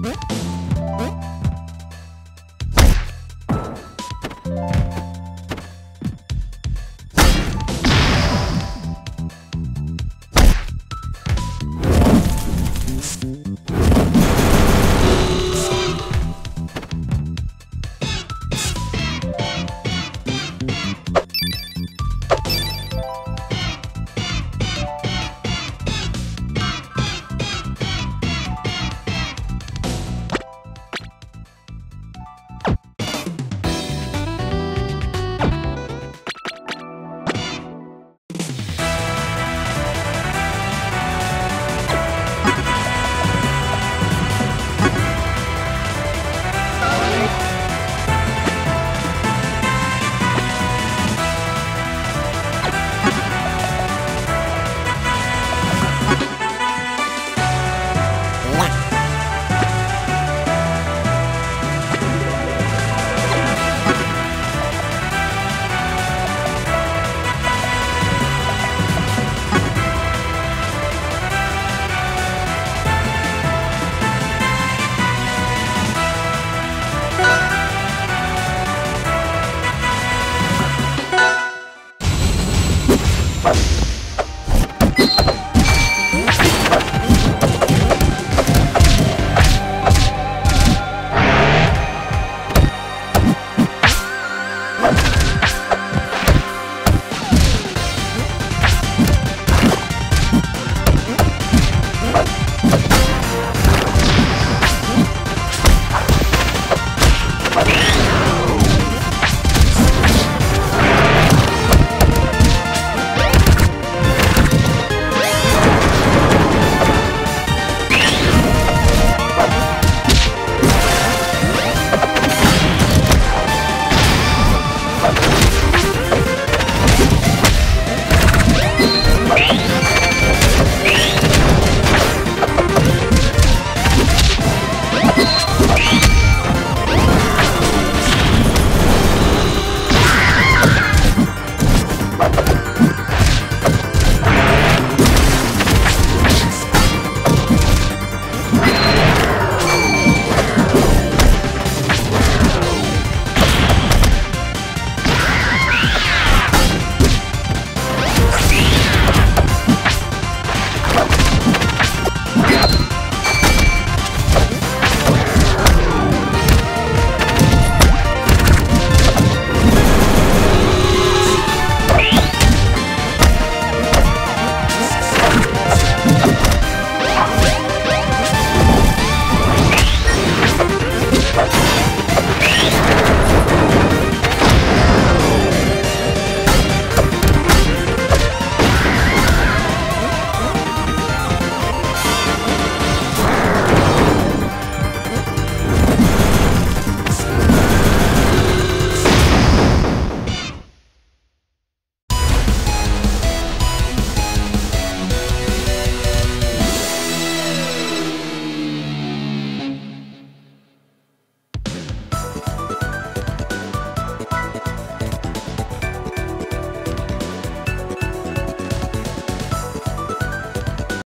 Bye.